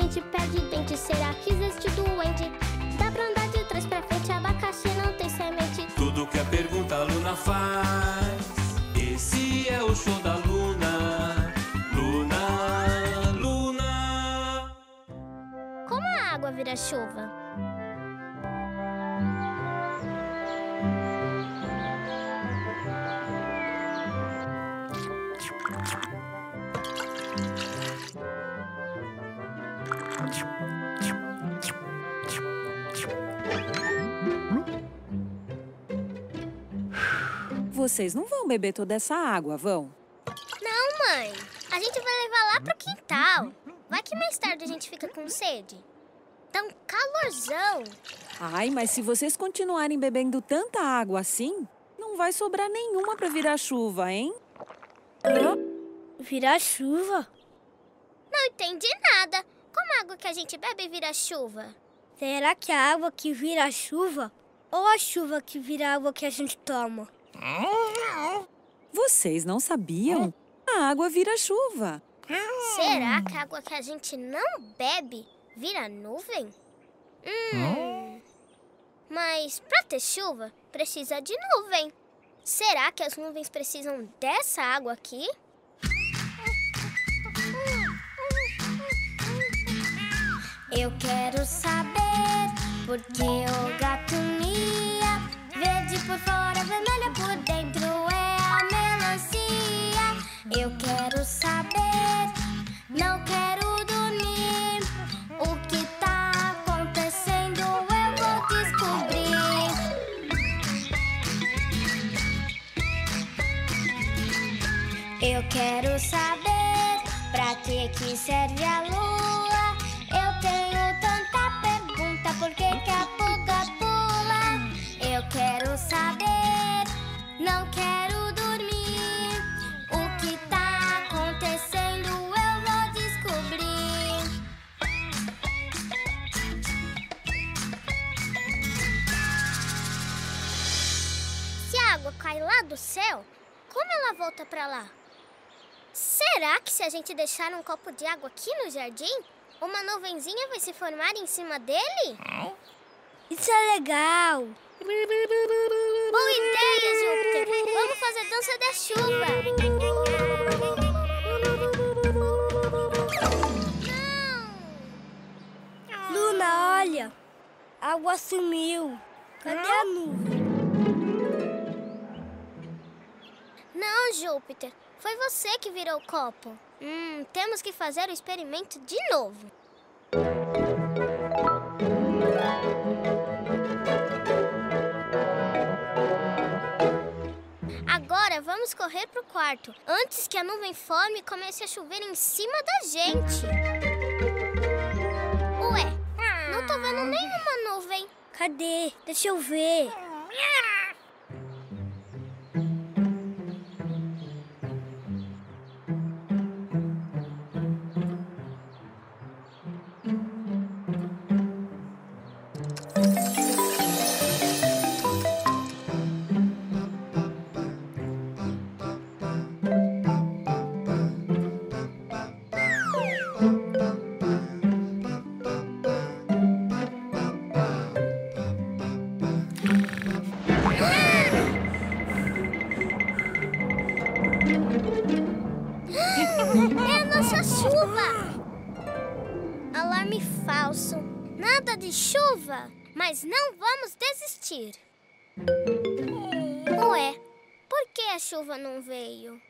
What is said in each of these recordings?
gente perde dente. Será que existe doente? Dá pra andar de trás pra frente, abacaxi não tem semente. Tudo que a pergunta a Luna faz. Esse é o show da Luna. Luna, Luna. Como a água vira chuva? Vocês não vão beber toda essa água, vão? Não, mãe. A gente vai levar lá pro quintal. Vai que mais tarde a gente fica com sede. Tá um calorzão. Ai, mas se vocês continuarem bebendo tanta água assim, não vai sobrar nenhuma pra virar chuva, hein? Virar chuva? Não entendi nada. Como a água que a gente bebe vira chuva? Será que a água que vira chuva ou a chuva que vira água que a gente toma? Vocês não sabiam? A água vira chuva. Será que a água que a gente não bebe vira nuvem? Hum. Mas pra ter chuva, precisa de nuvem. Será que as nuvens precisam dessa água aqui? Eu quero saber por que o gato Eu quero saber pra que que serve a lua. Eu tenho tanta pergunta, por que que a pulga pula? Eu quero saber, não quero dormir. O que tá acontecendo eu vou descobrir. Se a água cai lá do céu, como ela volta pra lá? Será que se a gente deixar um copo de água aqui no jardim, uma nuvenzinha vai se formar em cima dele? Isso é legal. Boa ideia, Júpiter! Vamos fazer dança da chuva! Não! Luna, olha. A água sumiu. Cadê a nuvem? Não, Júpiter! Foi você que virou o copo. Hum, temos que fazer o experimento de novo. Agora vamos correr pro quarto, antes que a nuvem forme e comece a chover em cima da gente. Ué, não tô vendo nenhuma nuvem. Cadê? Deixa eu ver. De chuva. Mas não vamos desistir. Ué, por que a chuva não veio?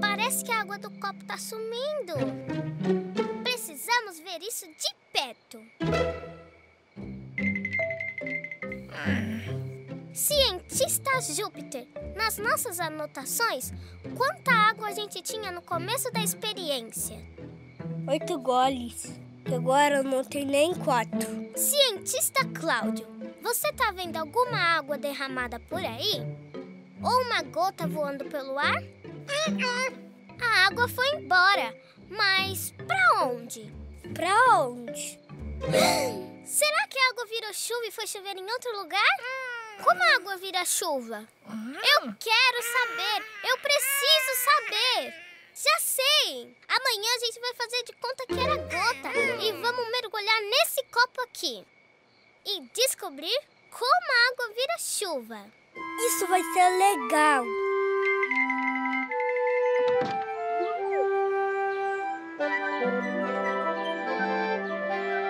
Parece que a água do copo tá sumindo. Precisamos ver isso de perto. Cientista Júpiter, nas nossas anotações, quanta água a gente tinha no começo da experiência? Oito goles. Que agora não tem nem quatro. Cientista Cláudio, você tá vendo alguma água derramada por aí? Ou uma gota voando pelo ar? A água foi embora, mas pra onde? Pra onde? Será que a água virou chuva e foi chover em outro lugar? Como a água vira chuva? Eu quero saber! Eu preciso saber! Já sei! Amanhã a gente vai fazer de conta que era gota e vamos mergulhar nesse copo aqui e descobrir como a água vira chuva. Isso vai ser legal.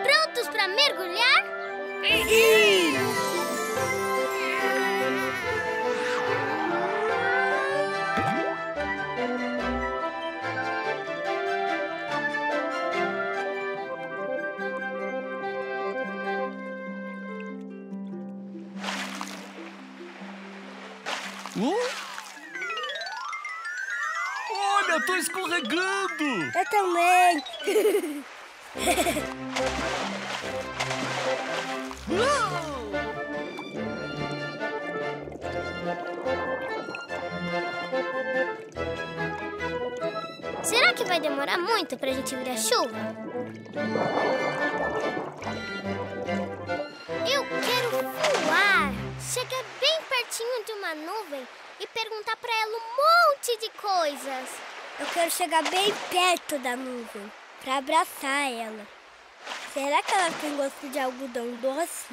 Prontos para mergulhar? Uh? Olha, tô escorregando! Eu também. Será que vai demorar muito pra gente virar chuva? Eu quero voar! Chegar bem pertinho de uma nuvem e perguntar pra ela um monte de coisas. Eu quero chegar bem perto da nuvem pra abraçar ela. Será que ela tem gosto de algodão doce?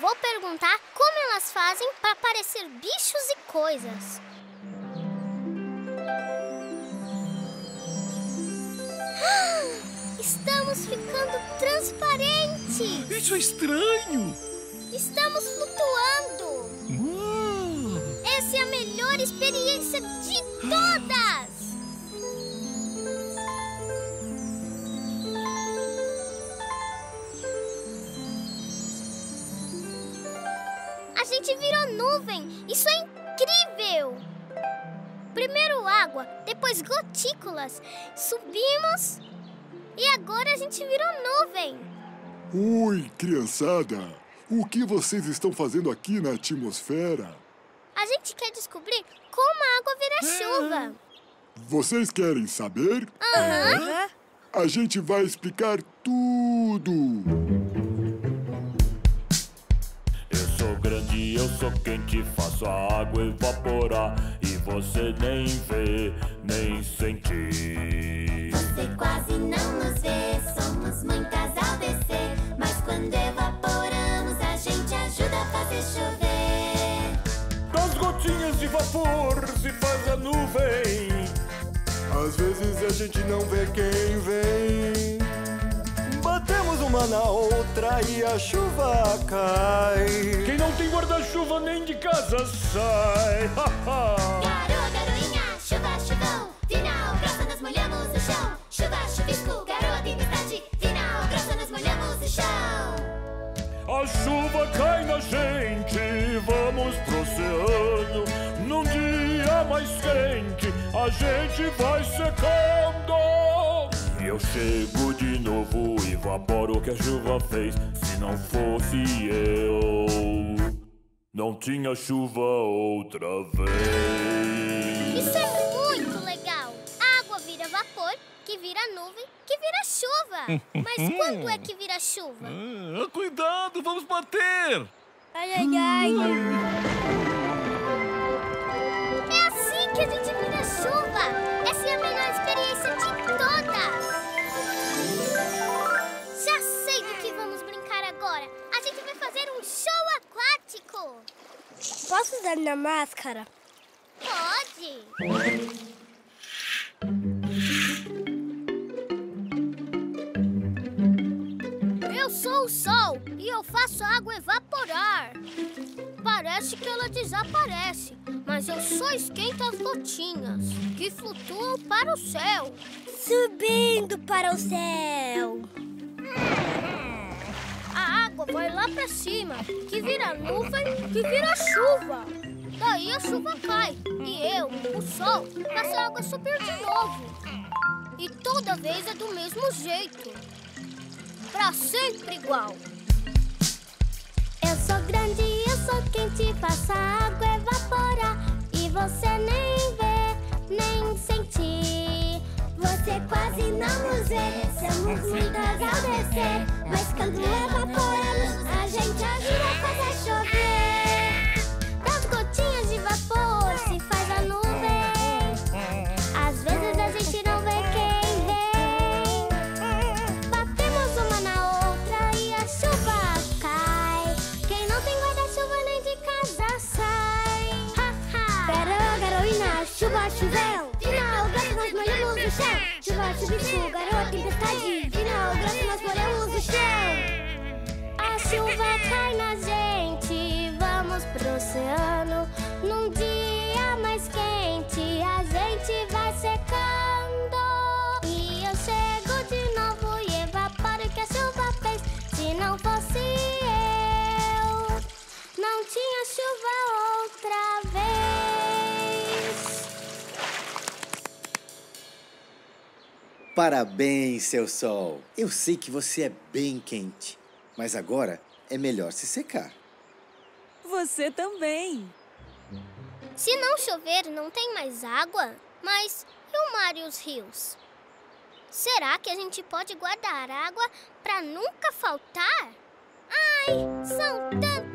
Vou perguntar como elas fazem pra parecer bichos e coisas. Estamos ficando transparentes! Isso é estranho! Estamos experiência de todas! A gente virou nuvem! Isso é incrível! Primeiro água, depois gotículas. Subimos e agora a gente virou nuvem. Oi, criançada! O que vocês estão fazendo aqui na atmosfera? A gente quer descobrir como a água vira chuva. Vocês querem saber? Aham. A gente vai explicar tudo! Eu sou grande, eu sou quente, faço a água evaporar e você nem vê, nem sente. Você quase não nos vê, somos muitas ao descer. Vapor se faz a nuvem. Às vezes a gente não vê quem vem. Batemos uma na outra e a chuva cai. Quem não tem guarda-chuva nem de casa sai. gente vai secando. E eu chego de novo, evaporo o que a chuva fez. Se não fosse eu, não tinha chuva outra vez. Isso é muito legal. A água vira vapor, que vira nuvem, que vira chuva. Mas quando é que vira chuva? Ah, cuidado, vamos bater! Ai, ai, ai. Usar minha máscara? Pode. Eu sou o sol e eu faço a água evaporar. Parece que ela desaparece, mas eu só esquento as gotinhas que flutuam para o céu. Subindo para o céu. Vai lá para cima, que vira nuvem, que vira chuva. Daí a chuva cai e eu, o sol, faço a água subir de novo. E toda vez é do mesmo jeito. Pra sempre igual. Eu sou grande, eu sou quente, faço a água evaporar. E você nem vê, nem sente. Você quase não nos vê, somos muitas ao descer. Mas quando evaporamos, choveu. Final grosso, nós molhamos o chão. Chuva, chuvisco, garoa, tempestade. Final grosso, nós molhamos o chão. A chuva cai na gente, vamos pro oceano. Num dia mais quente, a gente vai secando. Parabéns, seu sol. Eu sei que você é bem quente, mas agora é melhor se secar. Você também. Se não chover, não tem mais água? Mas e o mar e os rios? Será que a gente pode guardar água para nunca faltar? Ai, são tantos